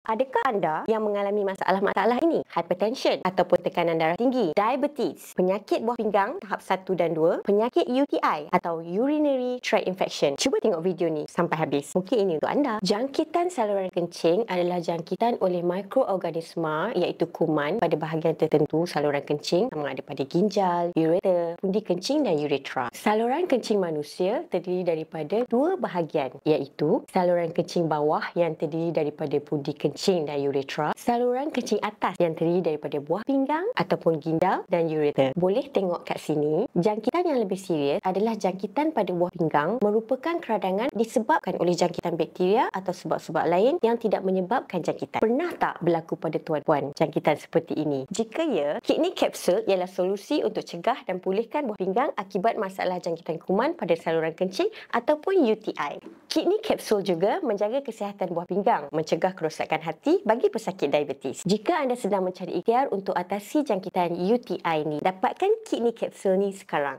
Adakah anda yang mengalami masalah-masalah ini? Hypertension ataupun tekanan darah tinggi, diabetes, penyakit buah pinggang tahap 1 dan 2, penyakit UTI atau urinary tract infection. Cuba tengok video ni sampai habis. Mungkin ini untuk anda. Jangkitan saluran kencing adalah jangkitan oleh mikroorganisma iaitu kuman pada bahagian tertentu saluran kencing sama ada pada ginjal, ureter, pundi kencing dan uretra. Saluran kencing manusia terdiri daripada dua bahagian iaitu saluran kencing bawah yang terdiri daripada pundi kencing kencing dan uretra, saluran kencing atas yang terdiri daripada buah pinggang ataupun ginjal dan ureter. Boleh tengok kat sini, jangkitan yang lebih serius adalah jangkitan pada buah pinggang merupakan keradangan disebabkan oleh jangkitan bakteria atau sebab-sebab lain yang tidak menyebabkan jangkitan. Pernah tak berlaku pada tuan-puan jangkitan seperti ini? Jika ya, kidney capsule ialah solusi untuk cegah dan pulihkan buah pinggang akibat masalah jangkitan kuman pada saluran kencing ataupun UTI. Kidney capsule juga menjaga kesihatan buah pinggang, mencegah kerosakan hati bagi pesakit diabetes. Jika anda sedang mencari ikhtiar untuk atasi jangkitan UTI ni, dapatkan kidney capsule ni sekarang.